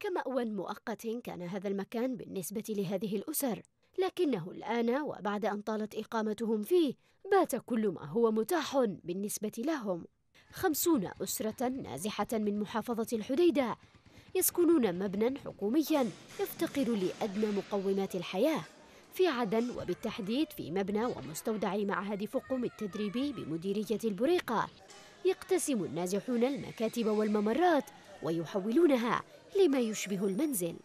كمأوى مؤقت كان هذا المكان بالنسبة لهذه الأسر. لكنه الآن وبعد أن طالت إقامتهم فيه بات كل ما هو متاح بالنسبة لهم. خمسون أسرة نازحة من محافظة الحديدة يسكنون مبنى حكوميا يفتقر لأدنى مقومات الحياة في عدن وبالتحديد في مبنى ومستودع معهد فقم التدريبي بمديرية البريقة. يقتسم النازحون المكاتب والممرات ويحولونها لما يشبه المنزل.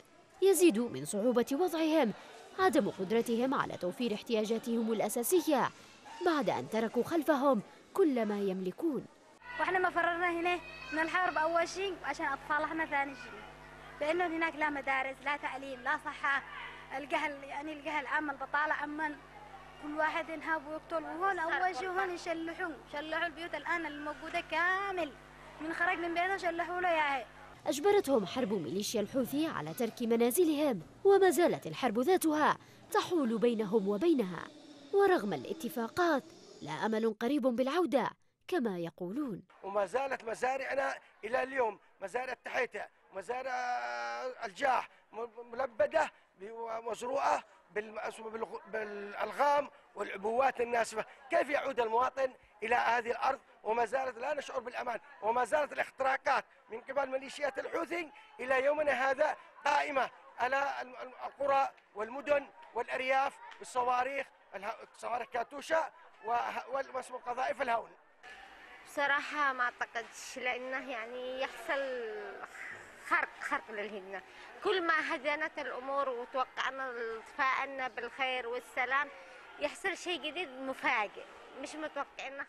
يزيد من صعوبة وضعهم عدم قدرتهم على توفير احتياجاتهم الأساسية بعد أن تركوا خلفهم كل ما يملكون. وإحنا ما فررنا هنا من الحرب أول شيء عشان اطفالنا ثاني شيء لأنه هناك لا مدارس لا تعليم لا صحة. الجهل يعني الجهل عم البطاله عما كل واحد ينهب ويقتل وهون اول شيء هون يشلحون. شلحوا البيوت الآن الموجودة كامل. من خرج من بيته شلحوا له اياها أجبرتهم حرب ميليشيا الحوثي على ترك منازلهم وما زالت الحرب ذاتها تحول بينهم وبينها. ورغم الاتفاقات لا أمل قريب بالعودة كما يقولون. وما زالت مزارعنا إلى اليوم مزارع التحيتة مزارع الجاح ملبدة ومزروعة بالألغام والعبوات الناسفة كيف يعود المواطن إلى هذه الأرض؟ وما زالت لا نشعر بالأمان وما زالت الاختراقات من قبل ميليشيات الحوثي إلى يومنا هذا قائمة على القرى والمدن والأرياف بالصواريخ صواريخ كاتوشا وقذائف الهون. بصراحة ما أعتقدش لأنه يعني يحصل خرق خرق للهدنة كل ما هدنت الأمور وتوقعنا تفاءلنا بالخير والسلام يحصل شيء جديد مفاجئ مش متوقعينه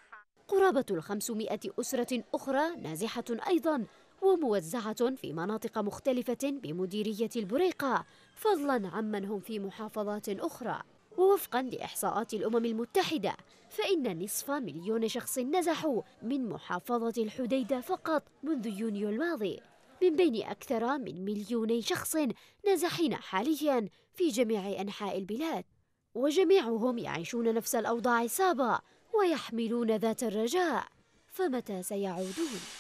قرابة الخمسمائة أسرة أخرى نازحة أيضا وموزعة في مناطق مختلفة بمديرية البريقة فضلا عمن هم في محافظات أخرى. ووفقا لإحصاءات الأمم المتحدة فإن نصف مليون شخص نزحوا من محافظة الحديدة فقط منذ يونيو الماضي. من بين أكثر من مليوني شخص نازحين حاليا في جميع أنحاء البلاد وجميعهم يعيشون نفس الأوضاع الصعبة ويحملون ذات الرجاء فمتى سيعودون؟